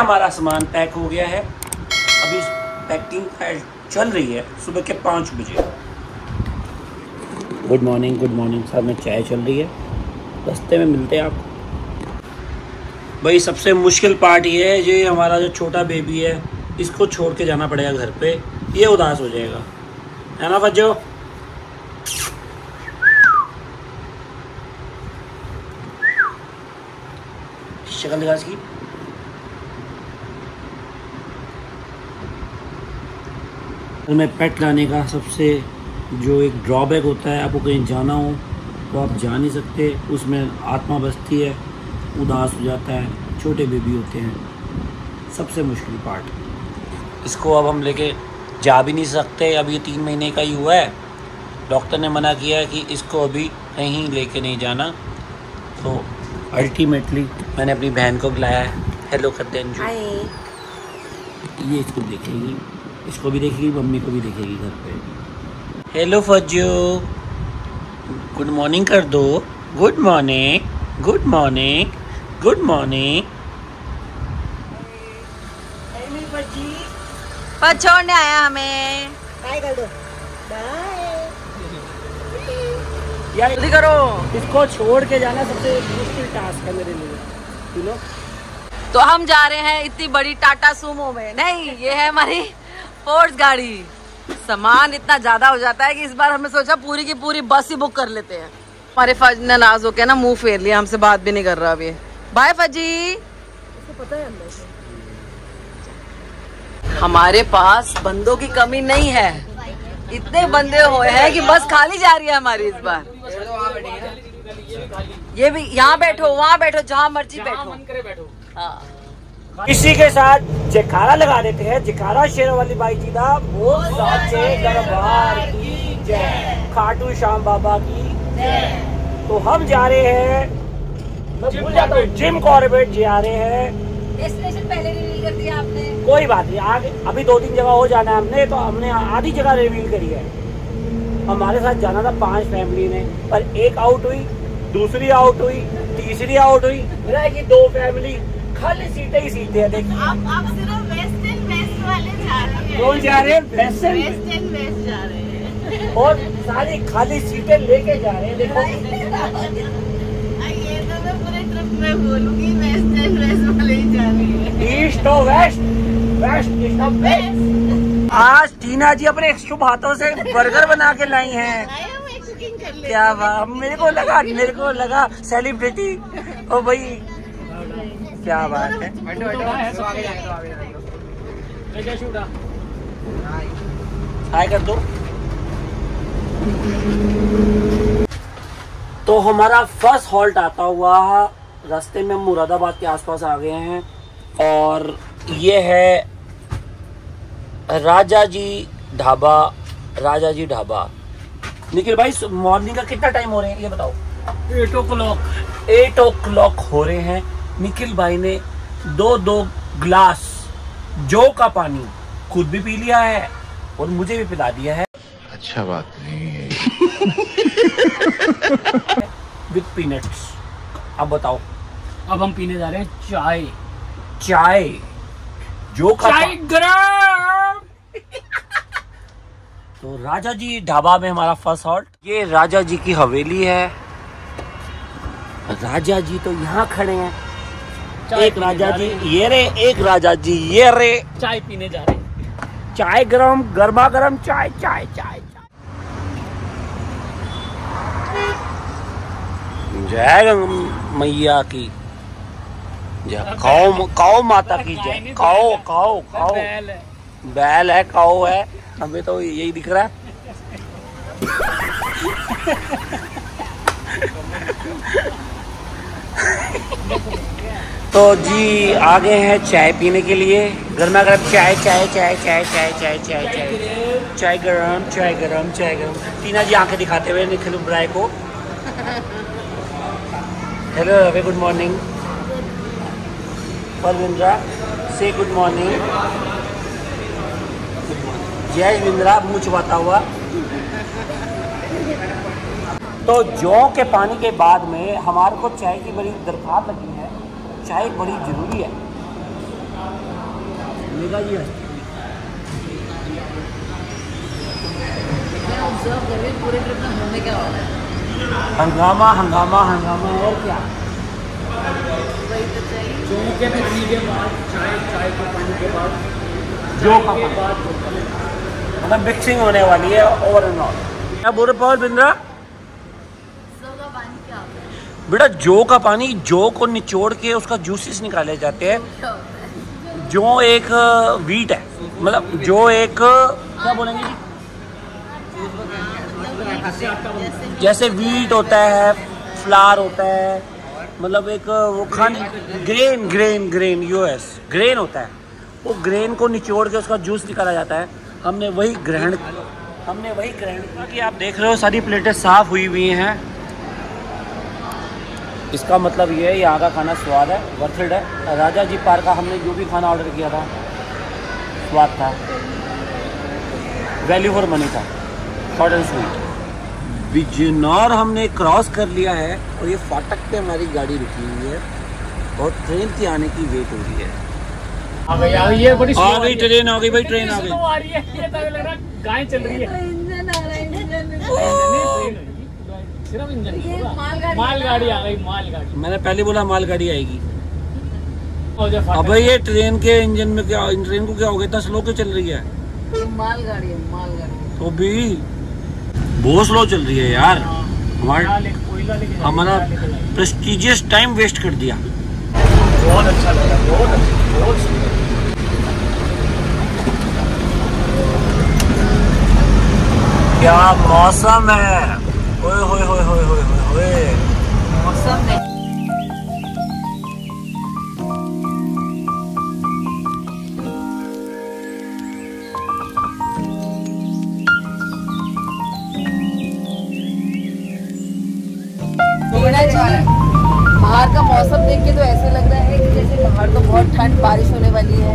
हमारा सामान पैक हो गया है। अभी पैकिंग चल रही है सुबह के पाँच बजे। गुड मॉर्निंग गुड मॉर्निंग साहब में चाय चल रही है। रास्ते में मिलते हैं आपको। भाई सबसे मुश्किल पार्ट ये है ये हमारा जो छोटा बेबी है इसको छोड़ के जाना पड़ेगा घर पे। ये उदास हो जाएगा। है ना बच्चो? शक्ल दिखा इसकी। में पेट लाने का सबसे जो एक ड्रॉबैक होता है आपको कहीं जाना हो तो आप जा नहीं सकते। उसमें आत्मा बसती है उदास हो जाता है छोटे बेबी होते हैं। सबसे मुश्किल पार्ट इसको अब हम लेके जा भी नहीं सकते। अभी तीन महीने का ही हुआ है। डॉक्टर ने मना किया है कि इसको अभी कहीं लेके नहीं जाना। तो अल्टीमेटली मैंने अपनी बहन को बुलाया है। हेलो कर दें ये इसको देखेगी। इसको भी देखेगी मम्मी को भी देखेगी घर पे। हेलो फज्जू गुड मॉर्निंग कर दो। Good morning good morning good morning पर छोड़ने आया हमें। बाय कर दो। बाय यार जल्दी करो। इसको छोड़ के जाना सबसे मुश्किल टास्क है मेरे लिए यू नो तो हम जा रहे हैं इतनी बड़ी टाटा सुमो में। नहीं ये है हमारी फोर्स गाड़ी। सामान इतना ज़्यादा हो जाता है कि इस बार हमने सोचा पूरी की पूरी बस ही बुक कर लेते हैं। हमारे फज ने नाज होके ना मुँह फेर लिया हमसे बात भी नहीं कर रहा अभी। बाय फजी। पता है हमारे पास बंदों की कमी नहीं है। इतने बंदे हुए हैं कि बस खाली जा रही है हमारी इस बार। ये भी यहाँ बैठो वहाँ बैठो जहाँ मर्ज़ी बैठो। हाँ। इसी के साथ जयकारा लगा देते हैं। जयकारा शेर वाली बाई जी का वो साचे दरबार की जय। खाटू श्याम बाबा की तो हम जा रहे हैं। मैं भूल जाता हूँ। जिम कॉर्बेट जा रहे हैं। डेस्टिनेशन पहले रिवील कर दिया आपने। कोई बात नहीं। आगे अभी दो तीन जगह हो जाना है हमने तो हमने आधी जगह रिवील करी है। हमारे साथ जाना था पाँच फैमिली ने पर एक आउट हुई दूसरी आउट हुई तीसरी आउट हुई। दो फैमिली खाली सीटें ही सीटें हैं देखिए आप आप सिर्फ़ वेस्ट एंड वेस्ट वाले जा रहे हैं। कौन जा रहे हैं? वेस्ट वेस्ट एंड वेस्ट जा रहे हैं। और सारी खाली सीटें लेके जा रहे हैं देखो। ये तो मैं पूरे ट्रिप में बोलूँगी वेस्ट एंड वेस्ट वाले ही जा रहे हैं। ईस्ट और वेस्ट वेस्ट ईस्ट और वेस्ट आज टीना जी अपने शुभ हाथों से बर्गर बना के लाई हैं। क्या बात मेरे को लगा मेरे को लगा सेलिब्रिटी ओ भाई क्या बात है। हाय कर दो। तो हमारा फ़र्स्ट हॉल्ट आता हुआ रास्ते में हम मुरादाबाद के आसपास आ गए हैं और ये है राजा जी ढाबा राजा जी ढाबा। निखिल भाई मॉर्निंग का कितना टाइम हो रहे हैं ये बताओ। Eight o'clock eight o'clock हो रहे हैं। निखिल भाई ने दो दो ग्लास जो का पानी खुद भी पी लिया है और मुझे भी पिला दिया है। अच्छा बात नहीं है। विद पीनट्स अब बताओ। अब हम पीने जा रहे हैं चाय। चाय। जो का चाय गरम! तो राजा जी ढाबा में हमारा फ़र्स्ट हॉल्ट ये राजा जी की हवेली है। राजा जी तो यहाँ खड़े हैं। एक राजा जी ये रे एक राजा जी ये रे। चाय पीने जा रहे चाय गरम गर्मा गरम चाय चाय चाय जय मैया की। जय कौ कौ माता की जय। कौ कौ कौ बैल है। बैल है। काओ है हमें तो यही दिख रहा है। तो जी आ गए हैं चाय पीने के लिए। गर्मा गर्म चाय चाय चाय चाय चाय चाय चाय चाय चाय गरम चाय गरम चाय गरम। टीना जी आँखें दिखाते हुए निखिल ब्राय को। Hello Ravi good morning Parvindra से गुड मॉर्निंग जय विंद्रा मुँह चबाता हुआ। तो जौ के पानी के बाद में हमारे को चाय की बड़ी दरकार लगी है। चाय बड़ी ज़रूरी है। मेगा जी मैं ऑब्ज़र्व कर रही पूरे ट्रिप में घूमने क्या रहा हंगामा हंगामा हंगामा और क्या? वही तो चाहिए। चौके पे पीने के चाय चाय के पानी के बाद जो के बाद मतलब मिक्सिंग होने वाली है ओवर एंड ऑल क्या बोल रहे पॉल बिंद्रा सब का पानी क्या होता है बेटा, जो का पानी, जो को निचोड़ के उसका जूसेस निकाले जाते हैं। जो एक वीट है। मतलब जो एक क्या बोलेंगे जैसे वीट होता है फ्लावर होता है मतलब एक वो खाने grain grain grain US grain होता है। वो ग्रेन को निचोड़ के उसका जूस निकाला जाता है। हमने वही ग्रहण, हमने वही ग्रहण किया कि आप देख रहे हो, सारी प्लेटें साफ़ हुई हुई हैं। इसका मतलब ये है यहाँ का खाना स्वाद है वर्थड है। राजा जी पार्क का हमने जो भी खाना ऑर्डर किया था स्वाद था। वैल्यू फॉर मनी था। शॉर्ट एंड स्वीट बिजनौर हमने क्रॉस कर लिया है और ये फाटक पे हमारी गाड़ी रुकी हुई है और ट्रेन की आने की वेट हो रही है। आ गई आ गई ये बड़ी आ गई ट्रेन आ गई भाई ट्रेन आ गई। आ रही है ये तो लग रहा गाय चल रही है। सिर्फ़ इंजन। मालगाड़ी। मालगाड़ी आ गई मालगाड़ी। मैंने पहले बोला मालगाड़ी आएगी। अब ये ट्रेन के इंजन में क्या ट्रेन को क्या हो गया? इतना स्लो क्यों चल रही है? ये मालगाड़ी है मालगाड़ी। तो भी बहुत स्लो चल रही है यार। हमारा जाएगी, हमारा। प्रेस्टिजियस टाइम वेस्ट कर दिया। बहुत अच्छा लगा बहुत अच्छा बहुत सुंदर। क्या मौसम है? ओए होए होए होए होए होए होए मौसम में बाहर का मौसम देख के तो ऐसे लग रहा है जैसे बाहर तो बहुत ठंड बारिश होने वाली है,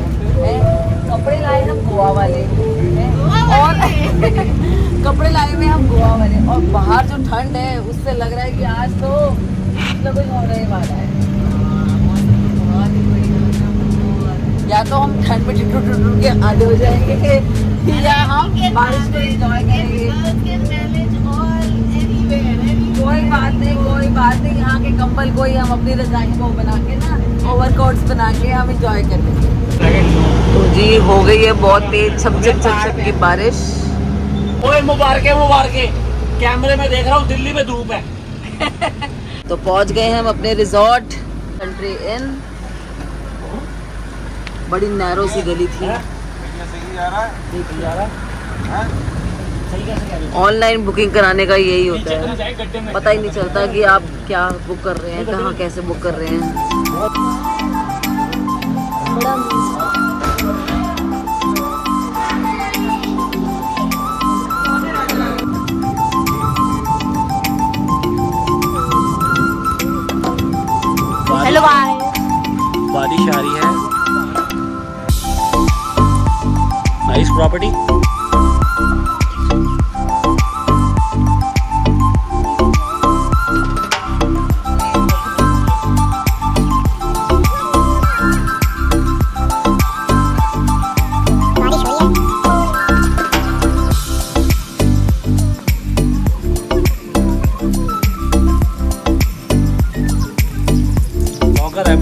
कपड़े लाए हम गोवा वाले और कपड़े लाए हुए हम गोवा वाले। और बाहर जो ठंड है उससे लग रहा है कि आज तो वाला है या तो हम ठंड में ठिठुर ठिठुर के आधे हो जाएँगे या हम बारिश को एंजॉय करेंगे। कोई बात नहीं कोई बात नहीं यहाँ के कंबल को ही हम अपनी रजाई को बना के ना ओवरकोट्स बना के हम एंजॉय कर लेंगे तो जी हो गई है बहुत तेज छप छप छप छप की बारिश। ओए मुबारके मुबारके। कैमरे में देख रहा हूँ दिल्ली में धूप है। तो पहुँच गए हम अपने रिजॉर्ट कंट्री इन बड़ी नैरो सी गली थी। ऑनलाइन बुकिंग कराने का यही होता है। पता ही नहीं चलता कि आप क्या बुक कर रहे हैं कहाँ कैसे बुक कर रहे हैं। हेलो बाय बारिश आ रही है। नाइस प्रॉपर्टी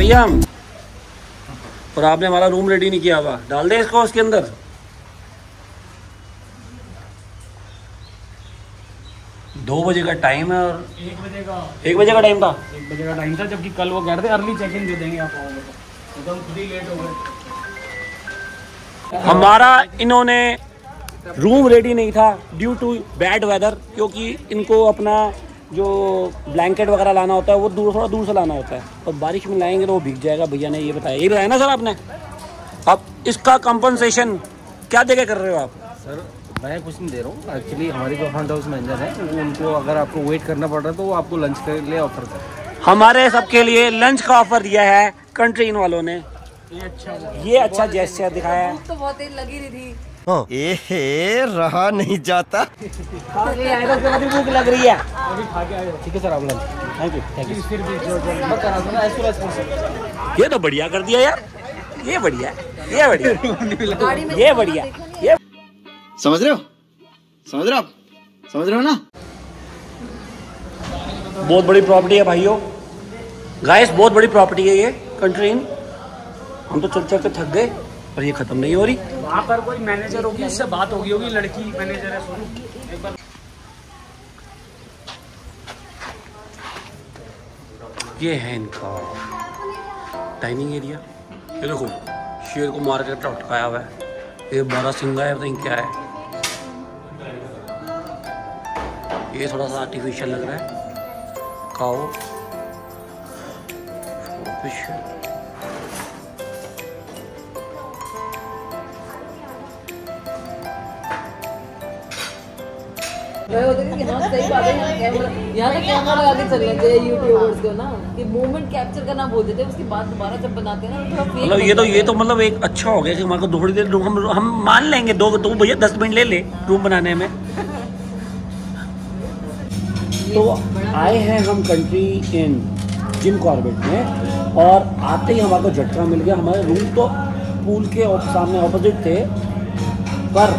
भैया हम और आपने हमारा रूम रेडी नहीं किया हुआ। डाल दे इसको उसके अंदर। दो बजे का टाइम है और एक बजे का। एक बजे का टाइम था। एक बजे का टाइम था जबकि कल वो कह रहे थे अर्ली चेक इन दे देंगे आप तो खुद ही लेट हो गए। हमारा इन्होंने रूम रेडी नहीं था ड्यू टू बैड वेदर क्योंकि इनको अपना जो ब्लैंकेट वगैरह लाना होता है वो दूर थोड़ा दूर से लाना होता है। और बारिश में लाएँगे तो वो भीग जाएगा। भैया ने ये बताया। ये बताया ना सर आपने? अब इसका कंपनसेशन क्या देके कर रहे हो आप? सर मैं कुछ नहीं दे रहा हूँ। एक्चुअली हमारी जो फ्रंट हाउस मैनेजर है उनको अगर आपको वेट करना पड़ रहा है तो वो आपको लंच के लिए ऑफ़र कर हमारे सबके लिए लंच का ऑफ़र दिया है कंट्री इन वालों ने। ये अच्छा ये अच्छा जेस्चर दिखाया। है तो बहुत लगी रही थी। एहे रहा नहीं जाता। भूख लग रही है हो। ठीक है सर आप थैंक यू थैंक फिर भी जो जो तो बढ़िया कर दिया यार। ये बढ़िया ये बढ़िया। ये बढ़िया ये समझ रहे हो? समझ रहे हो आप? समझ रहे हो ना? बहुत बड़ी प्रॉपर्टी है भाइयों। गाइस बहुत बड़ी प्रॉपर्टी है ये कंट्री इन हम तो चल चल के थक गए पर ये खत्म नहीं हो रही। वहाँ पर कोई मैनेजर होगी इससे बात होगी होगी लड़की मैनेजर है सोनू एक बार ये है इनका डाइनिंग एरिया। ये देखो, शेर को मार कर टटकाया हुआ है। ये बारह सिंगा है, पता क्या है। ये थोड़ा सा आर्टिफिशियल लग रहा है। काओ फ़िश वही होता है कि हाँ सही बात है कैमरा यहाँ तो कैमरा लगा चलना चाहिए यूट्यूबर्स को ना कि मोमेंट कैप्चर करना भूल देते हैं उसके बाद दोबारा जब बनाते हैं ना तो थोड़ा fake मतलब ये तो ये तो मतलब एक अच्छा हो गया कि हमारे को थोड़ी देर रूम हम हम मान लेंगे दो दो भैया दस मिनट ले ले रूम बनाने में। तो आए हैं हम कंट्री इन जिम कॉर्बेट में और आते ही हमारे को झटका मिल गया। हमारे रूम तो पूल के सामने ऑपोजिट थे पर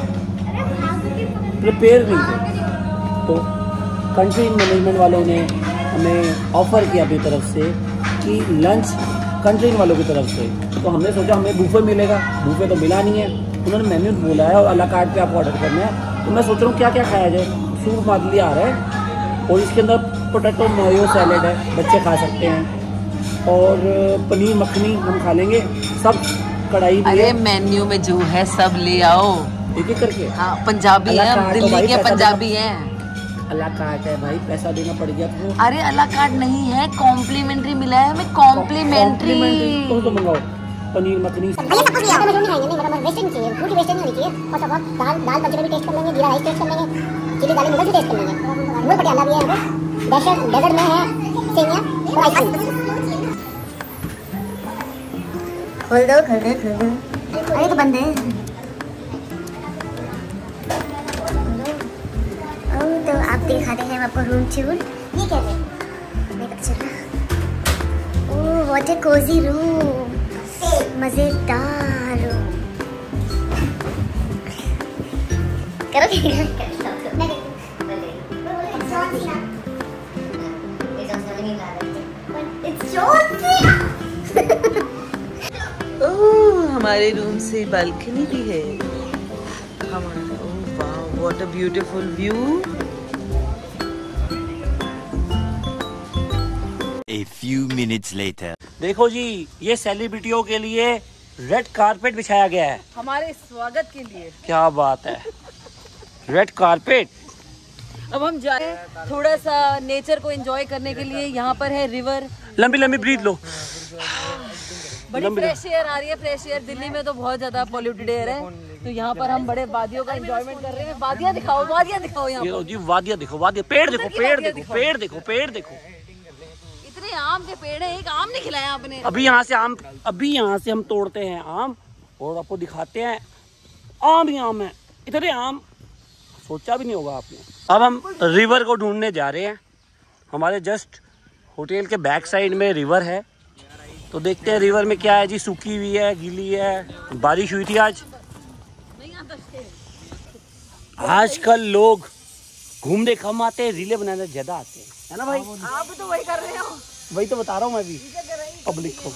प्रिपेयर नहीं थे। तो कंट्री मैनेजमेंट वालों ने हमें ऑफ़र किया अपनी तरफ़ से कि लंच कंट्री वालों की तरफ़ से। तो हमने सोचा हमें बूफे मिलेगा। बूफे तो मिला नहीं है। उन्होंने मेन्यू बोला है और अला कार्ड पे आपको ऑर्डर करना है। तो मैं सोच रहा हूँ क्या क्या खाया जाए। सूप मादली आ रहा है और इसके अंदर पोटैटो मोयो सैलेड है। बच्चे खा सकते हैं। और पनीर मखनी हम खा लेंगे। सब कढ़ाई अरे मेन्यू में जो है सब ले आओ। एक एक करके। हाँ पंजाबी है का तो दिल्ली के पंजाबी हैं। अला कार्ड है भाई पैसा देना पड़ गया तो अरे अला कार्ड नहीं है कॉम्प्लीमेंट्री मिला है हमें कॉम्प्लीमेंट्री तो तो मंगाओ पनीर मखनी। मतलब है है अरे तो बंद दिखाते हैं आपको रूम टूर ये क्या है? नहीं पता चला व्हाट अ कोजी रूम मज़ेदार रूम करो हमारे रूम से बालकनी भी है। हमारा ओह वाह what a beautiful view few minutes later. देखो जी ये सेलिब्रिटियों के लिए रेड कारपेट बिछाया गया है। हमारे स्वागत के लिए। क्या बात है। रेड कारपेट अब हम जाए थोड़ा सा नेचर को एंजॉय करने के लिए। यहाँ पर है रिवर लंबी लंबी ब्रीथ लो। बड़ी फ्रेश एयर आ रही है फ्रेश एयर दिल्ली में तो बहुत ज़्यादा पॉल्यूटेड एयर है। तो यहाँ पर हम बड़े वादियों का एंजॉयमेंट कर रहे हैं। वादियाँ दिखाओ वादियाँ दिखाओ यहाँ ये पर। लो जी वादिया देखो वादिया। पेड़ देखो पेड़ देखो पेड़ देखो पेड़ देखो। आम के पेड़ है एक आम नहीं खिलाया आपने। अभी यहाँ से आम अभी यहाँ से हम तोड़ते हैं आम और आपको दिखाते हैं। आम ही आम है इतने आम सोचा भी नहीं होगा आपने। अब हम रिवर को ढूँढने जा रहे हैं। हमारे जस्ट होटल के बैक साइड में रिवर है। तो देखते हैं रिवर में क्या है जी सूखी हुई है गीली है बारिश हुई थी आज। आजकल लोग घूमने कम आते हैं रीले बनाने ज़्यादा आते हैं। है ना भाई? आप तो वही कर रहे हो। वही तो बता रहा हूँ मैं भी। पब्लिक को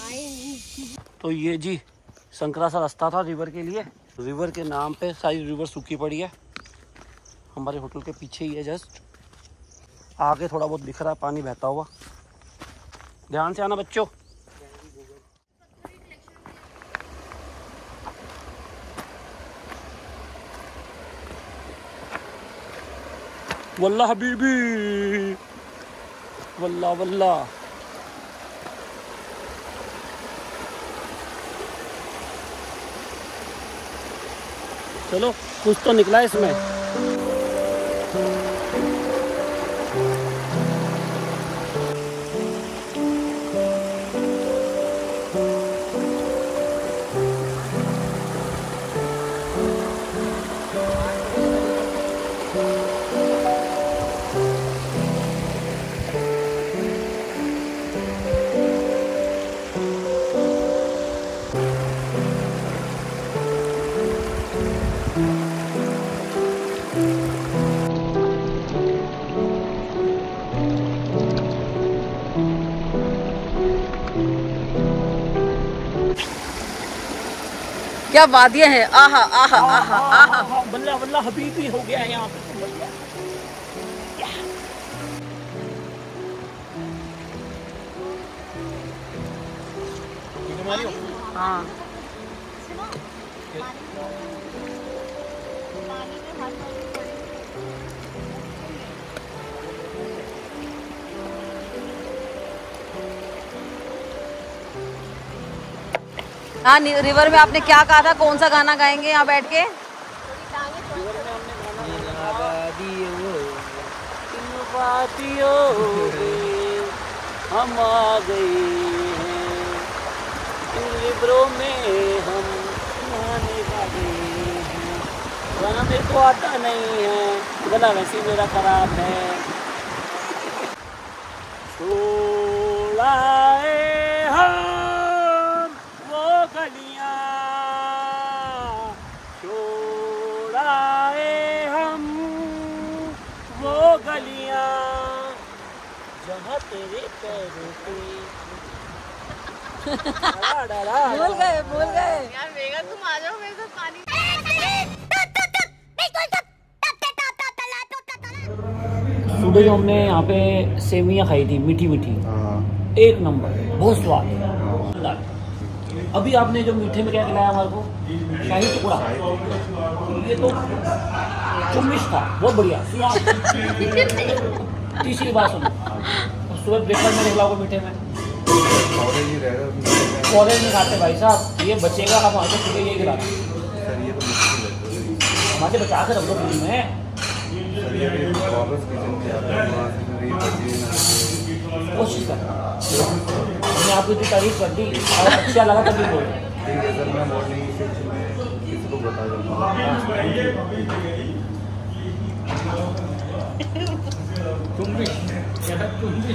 तो ये जी संकरा सा रास्ता था रिवर के लिए। रिवर के नाम पे सारी रिवर सूखी पड़ी है। हमारे होटल के पीछे ही है जस्ट आगे थोड़ा बहुत दिख रहा है पानी बहता हुआ। ध्यान से आना बच्चों। वल्ला हबीबी। वल्ला वल्ला चलो कुछ तो निकला इसमें। क्या वादियाँ हैं? आहा आहा आहा आहा। बल्ला बल्ला हबीबी हो गया है यहाँ पे। हाँ? हाँ रिवर में आपने क्या कहा था? कौन सा गाना गाएँगे यहाँ बैठ के? हम आ गए हैं। में हम नहाने गए हैं। गाना मेरे को आता नहीं है, गला वैसे मेरा खराब है। छोड़ाए हम तेरे पैरों पे भूल गए भूल गए। यार मेगा तुम आ जाओ मेरे साथ पानी। सुबह जो हमने यहाँ पे सेवियाँ खाई थी मीठी मीठी एक नंबर बहुत स्वाद अभी आपने जो मीठे में क्या खिलाया हमारे को? शाही टुकड़ा। ये तो चुम्बिश था बहुत बढ़िया। तीसरी बात सुनो। सुबह ब्रेकफास्ट में निकला होगा मीठे में। कॉलेज में खाते भाई साहब। ये बचेगा हम आगे सुबह ये खिलाना हमारे बचा के रख दो में। कोशिश कर। हमने आपकी इतनी तारीफ़ कर दी और अच्छा लगा तभी बोल। तुम भी तुम भी।